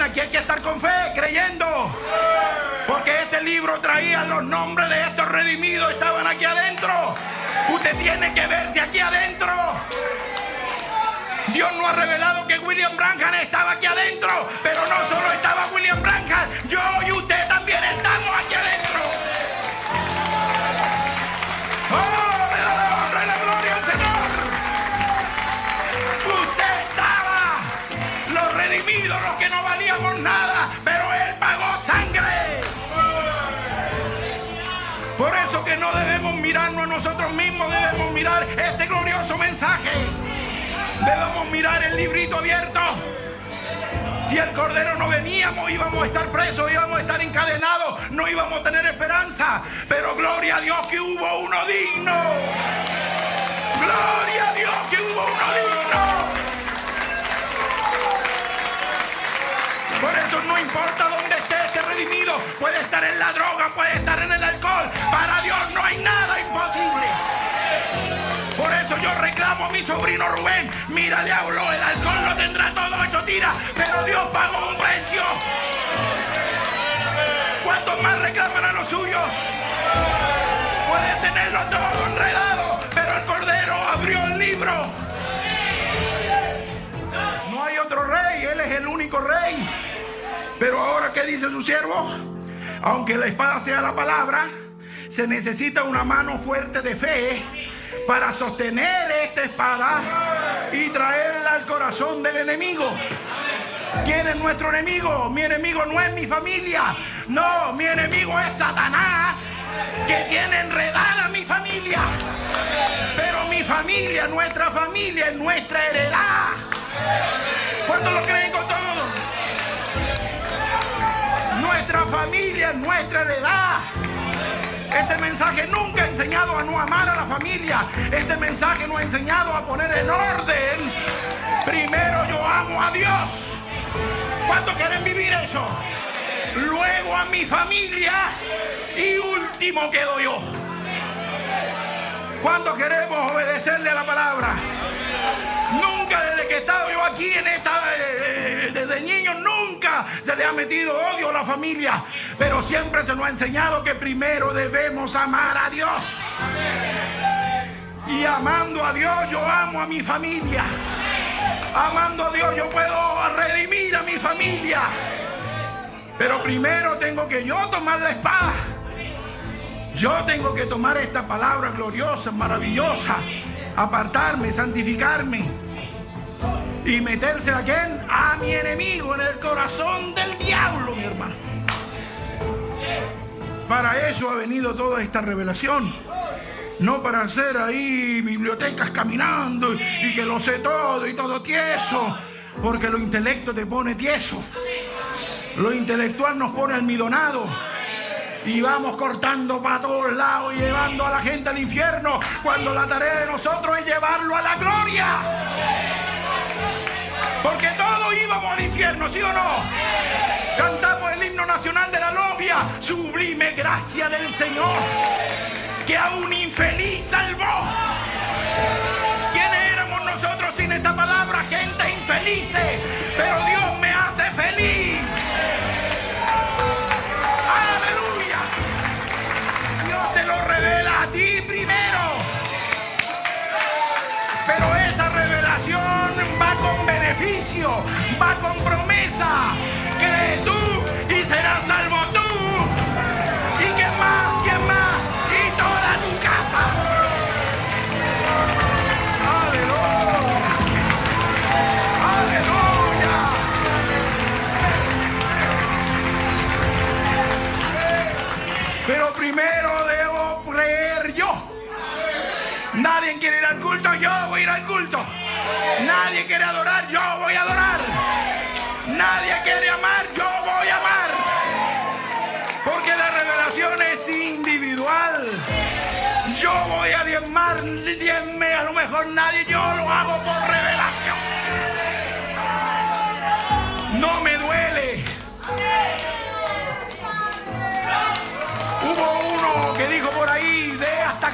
Aquí hay que estar con fe, creyendo. Porque este libro traía los nombres de estos redimidos, estaban aquí adentro. Usted tiene que verse aquí adentro. Dios no ha revelado que William Branham estaba aquí adentro, pero no solo estaba William Branham, yo y usted nosotros mismos, debemos mirar este glorioso mensaje. Debemos mirar el librito abierto. Si el Cordero no veníamos, íbamos a estar presos, íbamos a estar encadenados, no íbamos a tener esperanza. Pero gloria a Dios que hubo uno digno. Gloria a Dios que hubo uno digno. Por eso no importa dónde esté este redimido, puede estar en la sobrino Rubén. Mira, diablo, el alcohol lo tendrá todo hecho tira, pero Dios pagó un precio. ¿Cuántos más reclaman a los suyos? Pueden tenerlo todo enredado, pero el Cordero abrió el libro. No hay otro rey, Él es el único rey. Pero ahora, ¿qué dice su siervo? Aunque la espada sea la palabra, se necesita una mano fuerte de fe para sostener esta espada y traerla al corazón del enemigo. ¿Quién es nuestro enemigo? Mi enemigo no es mi familia. No, mi enemigo es Satanás, que tiene enredada mi familia. Pero mi familia, nuestra familia es nuestra heredad. ¿Cuántos lo creen con todo? Nuestra familia es nuestra heredad. Este mensaje nunca ha enseñado a no amar a familia. Este mensaje nos ha enseñado a poner en orden. Primero yo amo a Dios. ¿Cuántos quieren vivir eso? Luego a mi familia y último quedo yo. ¿Cuántos queremos obedecerle a la palabra? Nunca desde que he estado yo aquí en esta, eh, desde niño, nunca se le ha metido odio a la familia. Pero siempre se nos ha enseñado que primero debemos amar a Dios. Amando a Dios, yo amo a mi familia. Amando a Dios, yo puedo redimir a mi familia. Pero primero tengo que yo tomar la espada. Yo tengo que tomar esta palabra gloriosa, maravillosa, apartarme, santificarme y meterse a quién? A mi enemigo en el corazón del diablo, mi hermano. Para eso ha venido toda esta revelación. No para hacer ahí bibliotecas caminando y que lo sé todo y todo tieso. Porque lo intelecto te pone tieso. Lo intelectual nos pone almidonado. Y vamos cortando para todos lados y llevando a la gente al infierno. Cuando la tarea de nosotros es llevarlo a la gloria. Porque todos íbamos al infierno, ¿sí o no? Cantamos el himno nacional de la novia. Sublime gracia del Señor. Que a un infeliz salvó. ¿Quiénes éramos nosotros sin esta palabra? Gente infelices. Pero Dios me hace feliz. Aleluya. Dios te lo revela a ti primero. Pero esa revelación va con beneficio, va con promesa. Nadie quiere ir al culto, yo voy a ir al culto. Nadie quiere adorar, yo voy a adorar. Nadie quiere amar, yo voy a amar. Porque la revelación es individual. Yo voy a diezmar, diezme, a lo mejor nadie, yo lo hago por revelación. No me duele.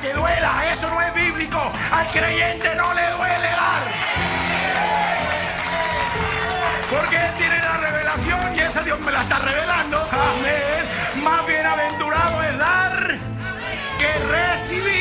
Que duela. Eso no es bíblico. Al creyente no le duele dar. Porque él tiene la revelación y ese Dios me la está revelando. Amén. Más bienaventurado es dar recibir